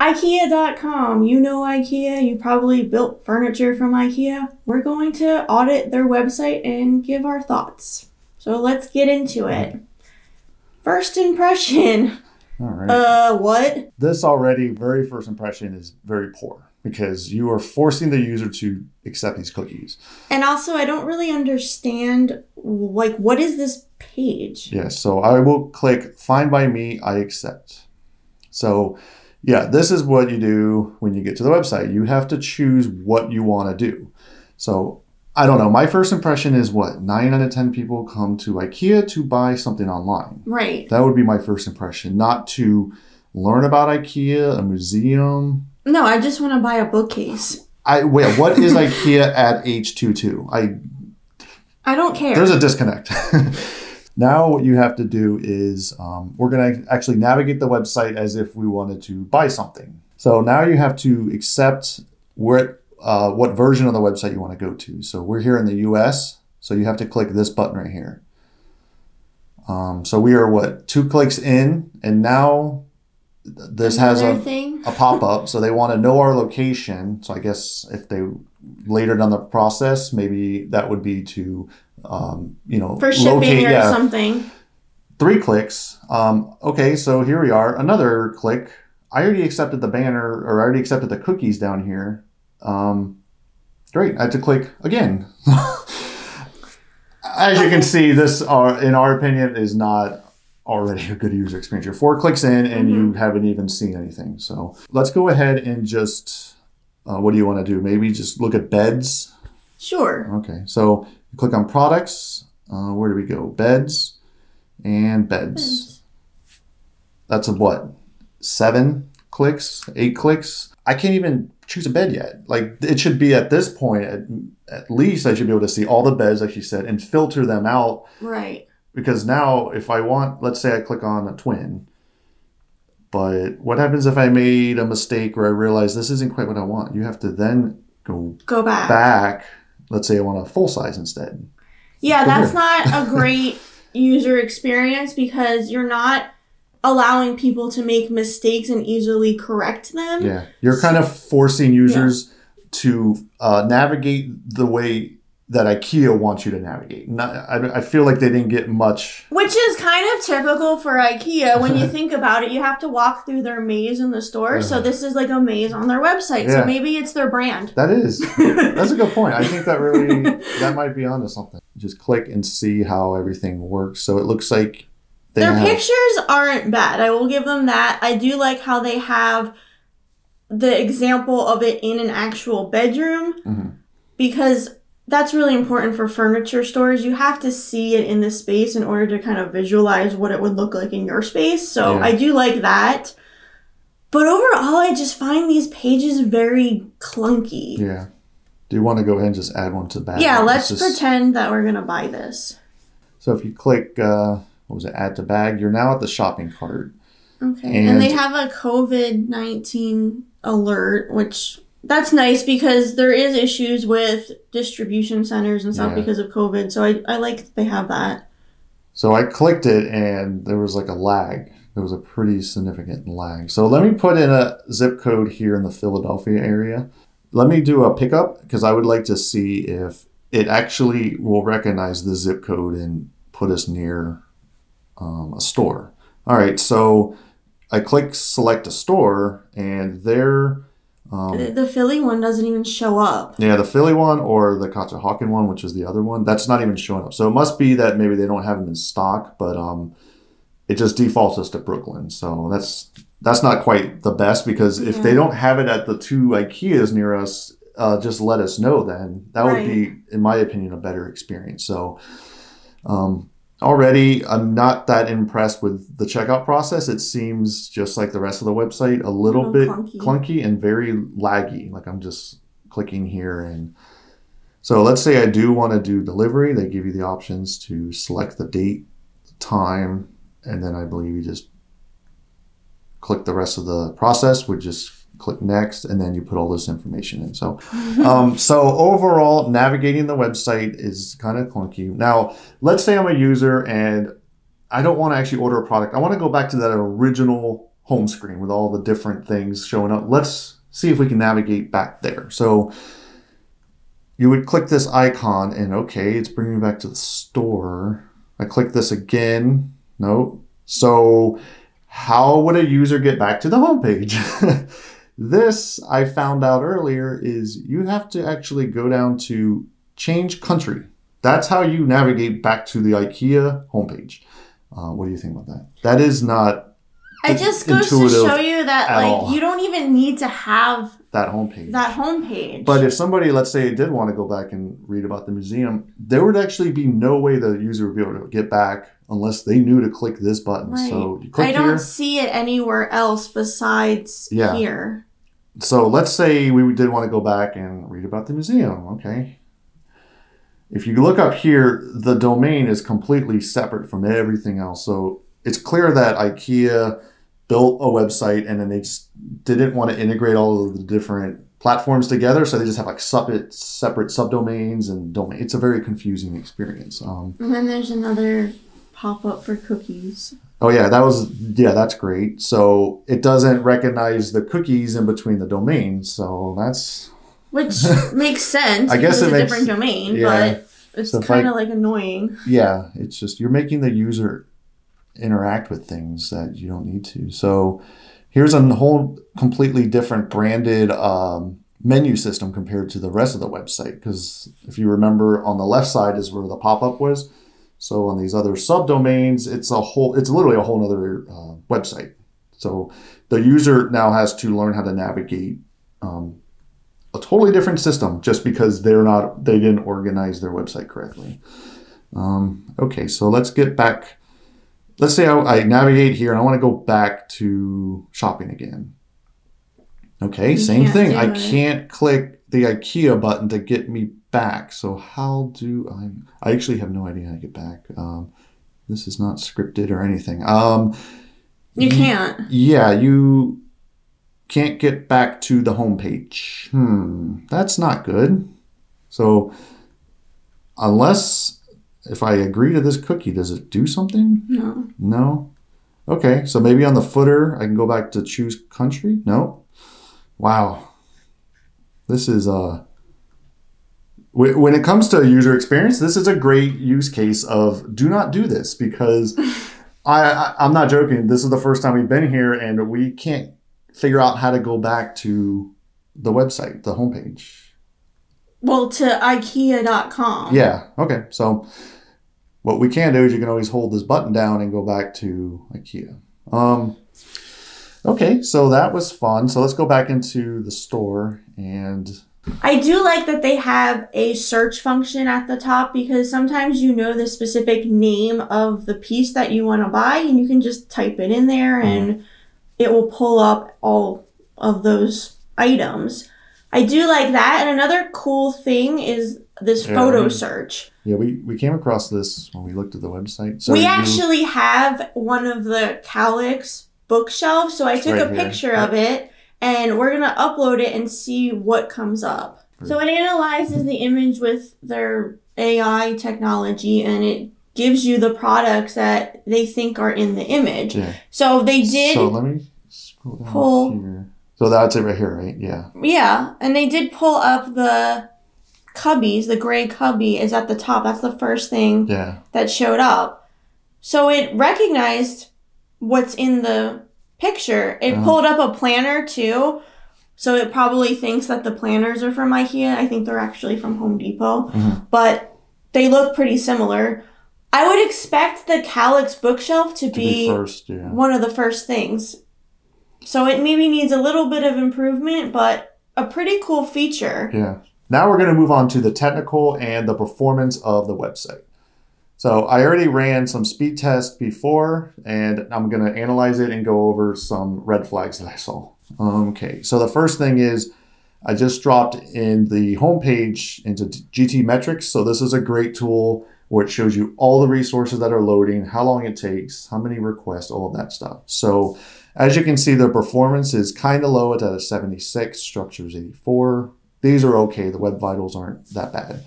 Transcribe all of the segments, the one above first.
IKEA.com. You know IKEA. You probably built furniture from IKEA. We're going to audit their website and give our thoughts. So let's get into it. First impression. All right. Uh, what? this already, very first impression is very poor because you are forcing the user to accept these cookies. And also, I don't really understand, like, what is this page? Yes, so I will click Find by Me, I accept. So, yeah, this is what you do when you get to the website. You have to choose what you want to do. So, I don't know. My first impression is what? Nine out of 10 people come to IKEA to buy something online. Right. That would be my first impression, not to learn about IKEA, a museum. No, I just want to buy a bookcase. I wait, what is IKEA at H22? I I don't care. there's a disconnect. now what you have to do is um, we're going to actually navigate the website as if we wanted to buy something. So now you have to accept where uh, what version of the website you want to go to. So we're here in the U.S. So you have to click this button right here. Um, so we are what two clicks in, and now th- this has a thing. a pop up. So they want to know our location. So I guess if they later down the process, maybe that would be to, um, you know, For shipping or yeah, something. three clicks. Um, okay, so here we are. Another click. I already accepted the banner or I already accepted the cookies down here. Um, great. I had to click again. As you can see, this, are, in our opinion, is not already a good user experience. You're four clicks in and you haven't even seen anything. So let's go ahead and just, uh, what do you want to do? Maybe just look at beds. Sure. Okay, so you click on products. Uh, where do we go? Beds and beds. That's a what? Seven clicks? Eight clicks? I can't even choose a bed yet. Like it should be at this point, at, at least I should be able to see all the beds, like you said, and filter them out. Right. Because now, if I want, let's say I click on a twin, but what happens if I made a mistake or I realize this isn't quite what I want? You have to then go Go back. back. Let's say I want a full size instead. Yeah, that's not a great user experience because you're not allowing people to make mistakes and easily correct them. Yeah, you're kind of forcing users to uh, navigate the way that IKEA wants you to navigate. Not, I, I feel like they didn't get much. Which is kind of typical for IKEA when you think about it. You have to walk through their maze in the store. So Uh-huh. this is like a maze on their website. Yeah. So maybe it's their brand. That is, that's a good point. I think that really that might be onto something. Just click and see how everything works. So it looks like they Their have, pictures aren't bad. I will give them that. I do like how they have the example of it in an actual bedroom Mhm. because that's really important for furniture stores. You have to see it in the space in order to kind of visualize what it would look like in your space. So Yeah. I do like that. But overall, I just find these pages very clunky. Yeah. Do you want to go ahead and just add one to the back? Yeah, let's just- pretend that we're going to buy this. So if you click, uh, what was it, add to bag, you're now at the shopping cart. Okay. And, And- they have a COVID 19 alert, which that's nice because there is issues with distribution centers and stuff Yeah. because of COVID. So I, I like that they have that. So I clicked it and there was like a lag. There was a pretty significant lag. So let me put in a zip code here in the Philadelphia area. Let me do a pickup because I would like to see if it actually will recognize the zip code and put us near um, a store. All right, so I click select a store and there, um, the, the Philly one doesn't even show up. yeah, the Philly one or the Conshohocken one, which is the other one, that's not even showing up. So it must be that maybe they don't have them in stock, but um, it just defaults us to Brooklyn. So that's that's not quite the best because if they don't have it at the two IKEAs near us, uh, just let us know. Then that would be, in my opinion, a better experience. So um, already, I'm not that impressed with the checkout process. It seems just like the rest of the website, a little, Little bit clunky. clunky and very laggy. Like I'm just clicking here and so let's say I do want to do delivery. They give you the options to select the date, the time, and then I believe you just click the rest of the process, would just click next, and then you put all this information in. So, um, so overall, navigating the website is kind of clunky. Now, let's say I'm a user and I don't want to actually order a product. I want to go back to that original home screen with all the different things showing up. Let's see if we can navigate back there. So you would click this icon and okay, it's bringing me back to the store. I click this again. No. So how would a user get back to the homepage? this I found out earlier is you have to actually go down to change country. That's how you navigate back to the IKEA homepage. Uh, what do you think about that? That is not It just goes to show you that like all. you don't even need to have that homepage. that homepage. But if somebody, let's say, did want to go back and read about the museum, there would actually be no way the user would be able to get back unless they knew to click this button. Right. So you click I don't here. see it anywhere else besides Yeah. here. So let's say we did want to go back and read about the museum. Okay. If you look up here, the domain is completely separate from everything else. So it's clear that IKEA built a website and then they just didn't want to integrate all of the different platforms together. So they just have like separate, separate subdomains and domain. It's a very confusing experience. Um, And then there's another pop up for cookies. Oh yeah, that was yeah, that's great. So it doesn't recognize the cookies in between the domains. So that's Which makes sense. I guess it's a makes- different domain, yeah. but it's So kind of like annoying. yeah, it's just you're making the user interact with things that you don't need to. So here's a whole completely different branded um, menu system compared to the rest of the website. Because if you remember, on the left side is where the pop up was. So on these other subdomains, it's a whole. It's literally a whole other uh, website. So the user now has to learn how to navigate um, a totally different system just because they're not they didn't organize their website correctly. Um, okay, so let's get back. Let's say I, I navigate here and I want to go back to shopping again. Okay, You same thing. I can't click the IKEA button to get me back. So how do I? I actually have no idea how to get back. Um, this is not scripted or anything. Um, You can't. yeah, you can't get back to the homepage. Hmm, that's not good. So, unless if I agree to this cookie, does it do something? No. No. Okay, so maybe on the footer, I can go back to choose country. No. Wow. This is uh when it comes to user experience, this is a great use case of do not do this because I, I I'm not joking. This is the first time we've been here and we can't figure out how to go back to the website, the homepage. Well, to IKEA.com. Yeah. Okay. So what we can do is you can always hold this button down and go back to IKEA. Um, okay. So that was fun. So let's go back into the store and I do like that they have a search function at the top because sometimes you know the specific name of the piece that you want to buy and you can just type it in there mm-hmm. and it will pull up all of those items. I do like that. And another cool thing is this Yeah, photo search. yeah, we, we came across this when we looked at the website. So we you- actually have one of the Kallax bookshelves, so I took Right a here. picture of it and we're gonna upload it and see what comes up. So it analyzes the image with their AI technology and it gives you the products that they think are in the image. Yeah. So they did So let me scroll down pull- here. So that's it right here, right? Yeah. Yeah, and they did pull up the cubbies. The gray cubby is at the top. That's the first thing Yeah. that showed up. So it recognized what's in the picture. It Uh-huh. pulled up a planner too. So it probably thinks that the planners are from IKEA. I think they're actually from Home Depot. Mhm. But they look pretty similar. I would expect the Kallax bookshelf to, To be be first, yeah. one of the first things. So it maybe needs a little bit of improvement, but a pretty cool feature. Yeah. Now we're going to move on to the technical and the performance of the website. So I already ran some speed tests before, and I'm to analyze it and go over some red flags that I saw. Okay. So the first thing is I just dropped in the homepage into GTmetrix. So this is a great tool where it shows you all the resources that are loading, how long it takes, how many requests, all of that stuff. So as you can see, the performance is kind of low. It's at a 76, structures 84. These are okay. The web vitals aren't that bad.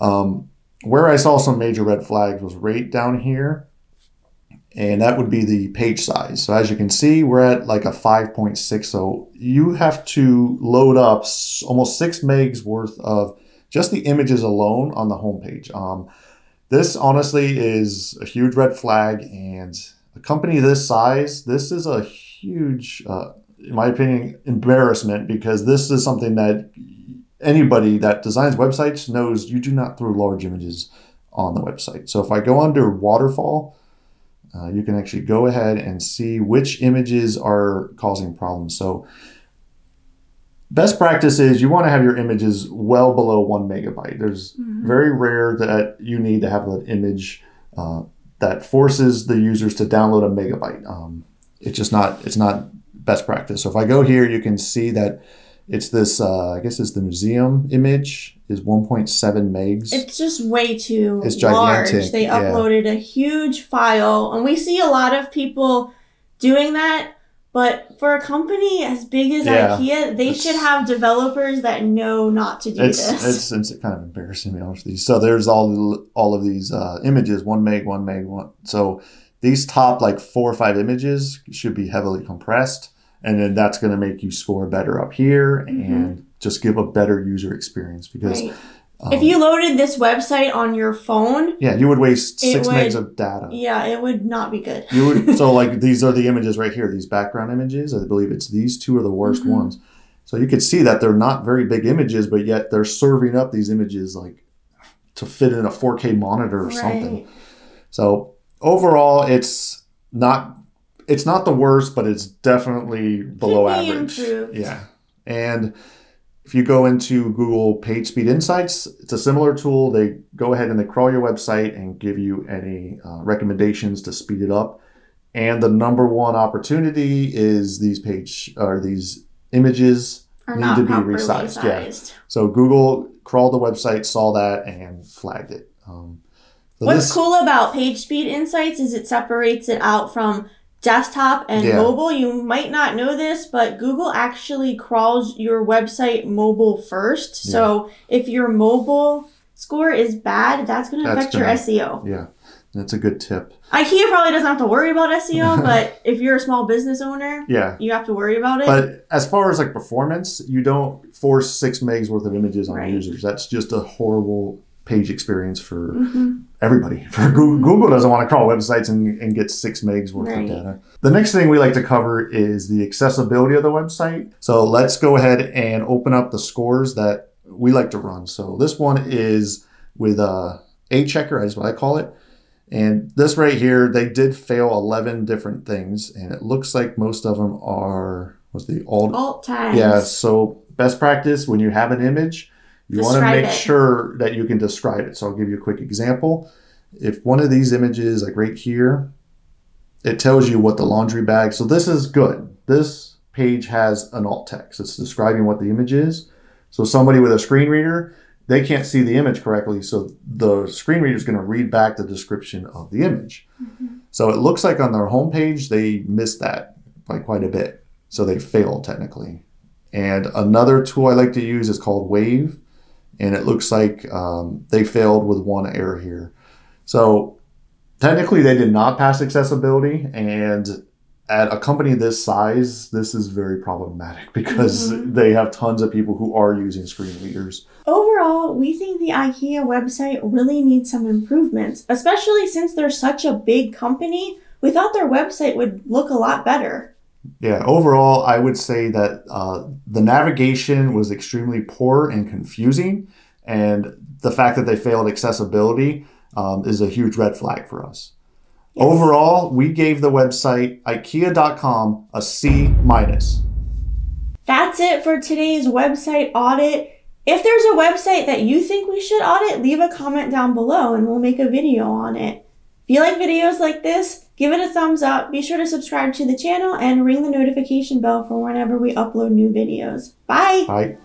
Um, where I saw some major red flags was right down here. and that would be the page size. So as you can see, we're at like a 5.6. So you have to load up almost six megs worth of just the images alone on the homepage. Um, this honestly is a huge red flag, and a company this size, this is a huge, uh, in my opinion, embarrassment because this is something that anybody that designs websites knows you do not throw large images on the website. So if I go under waterfall, uh, you can actually go ahead and see which images are causing problems. So best practice is you want to have your images well below one megabyte. There's very rare that you need to have an image uh, that forces the users to download a megabyte. Um, it's just not it's not best practice. So if I go here, you can see that it's this uh, I guess it's the museum image is 1.7 megs. It's just way too It's large. gigantic, They yeah. uploaded a huge file, and we see a lot of people doing that. But for a company as big as Yeah, IKEA, they should have developers that know not to do it's, this. it's it's kind of embarrassing to be honest with you. So there's all all of these uh, images, one meg, one meg, one. So these top like four or five images should be heavily compressed, and then that's going to make you score better up here and just give a better user experience because Right. um, if you loaded this website on your phone, yeah you would waste six would- megs of data. yeah, it would not be good. You would so like these are the images right here. These background images. I believe it's these two are the worst Mhm. ones. So you could see that they're not very big images, but yet they're serving up these images like to fit in a 4K monitor or something. So overall, it's not it's not the worst, but it's definitely below be average. improved. Yeah, and if you go into Google PageSpeed Insights, it's a similar tool. They go ahead and they crawl your website and give you any uh, recommendations to speed it up. And the number one opportunity is these page or these images Are Need to be resized, yeah. so Google crawled the website, saw that, and flagged it. Um, so What's this- cool about PageSpeed Insights is it separates it out from desktop and Yeah. mobile. You might not know this, but Google actually crawls your website mobile first. So if your mobile score is bad, that's going to affect your gonna- SEO. Yeah, that's a good tip. IKEA probably doesn't have to worry about SEO, but if you're a small business owner, Yeah, you have to worry about it. but as far as like performance, you don't force six megs worth of images on Right. users. That's just a horrible page experience for Mhm. everybody. For Google, Google doesn't want to crawl websites and, and get six megs worth Right. of data. The next thing we like to cover is the accessibility of the website. So let's go ahead and open up the scores that we like to run. So this one is with uh, a checker, is what I call it. And this right here, they did fail 11 different things, and it looks like most of them are what's the alt Alt tags. yeah, so best practice when you have an image, you want to make it. sure that you can describe it. So I'll give you a quick example. If one of these images, like right here, it tells you what the laundry bag. So this is good. This page has an alt text. It's describing what the image is. So somebody with a screen reader, they can't see the image correctly. So the screen reader is going to read back the description of the image. Mm-hmm. So it looks like on their homepage they missed that by quite a bit. So they fail technically. And another tool I like to use is called Wave, and it looks like um, they failed with one error here. So technically, they did not pass accessibility, and at a company this size, this is very problematic because Mhm. they have tons of people who are using screen readers. Overall, we think the IKEA website really needs some improvements, especially since they're such a big company. We thought their website would look a lot better. Yeah, overall, I would say that uh, the navigation was extremely poor and confusing, and the fact that they failed accessibility um, is a huge red flag for us. Yes. Overall, we gave the website IKEA.com a C minus. That's it for today's website audit. If there's a website that you think we should audit, leave a comment down below and we'll make a video on it. If you like videos like this, give it a thumbs up. Be sure to subscribe to the channel and ring the notification bell for whenever we upload new videos. Bye! Right?